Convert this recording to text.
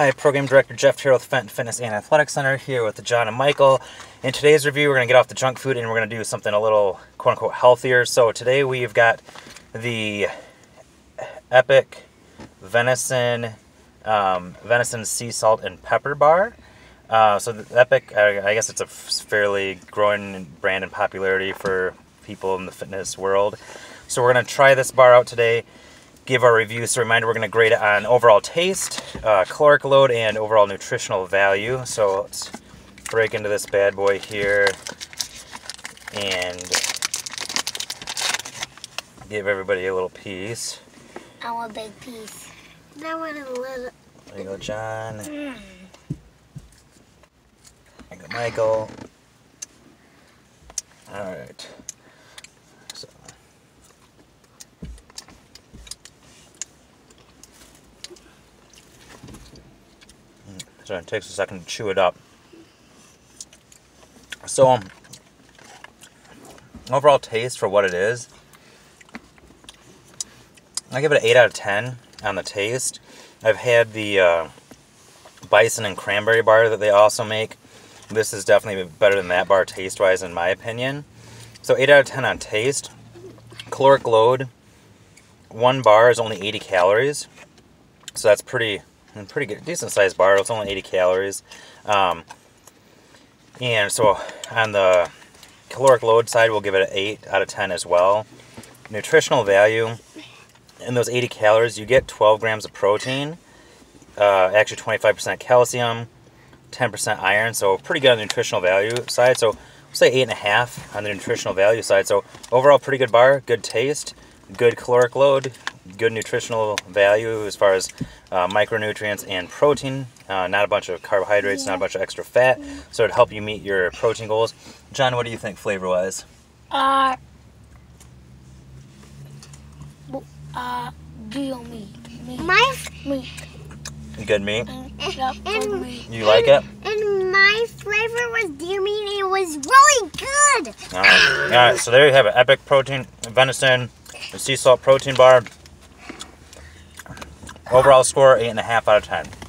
Hi, Program Director Jeff here with Fenton Fitness and Athletic Center here with John and Michael. In today's review, we're going to get off the junk food and we're going to do something a little quote unquote healthier. So today we've got the Epic Venison um, Venison Sea Salt and Pepper Bar. Uh, so the Epic, I guess it's a fairly growing brand in popularity for people in the fitness world. So we're going to try this bar out today give our review. So reminder, we're going to grade it on overall taste, uh, caloric load, and overall nutritional value. So let's break into this bad boy here and give everybody a little piece. I want a big piece. I want a little. There you go, John. Mm. I got Michael. All right. So it takes a second to chew it up. So, um, overall taste for what it is, I give it an 8 out of 10 on the taste. I've had the uh, bison and cranberry bar that they also make. This is definitely better than that bar taste-wise in my opinion. So 8 out of 10 on taste. Caloric load, one bar is only 80 calories. So that's pretty and pretty good, decent sized bar. It's only 80 calories. Um, and so on the caloric load side, we'll give it an 8 out of 10 as well. Nutritional value, in those 80 calories, you get 12 grams of protein, uh, actually 25% calcium, 10% iron, so pretty good on the nutritional value side. So we'll say 8.5 on the nutritional value side. So overall, pretty good bar, good taste, good caloric load, good nutritional value as far as uh, micronutrients and protein. Uh, not a bunch of carbohydrates, yeah. not a bunch of extra fat. So it'd help you meet your protein goals. John, what do you think flavor wise? Uh, uh, deal meat. meat. My meat. Good meat. And, and, meat. You like it? And my flavor was deer meat. It was really good. All right. All right. So there you have it. Epic protein venison, sea salt protein bar. Overall score, 8.5 out of 10.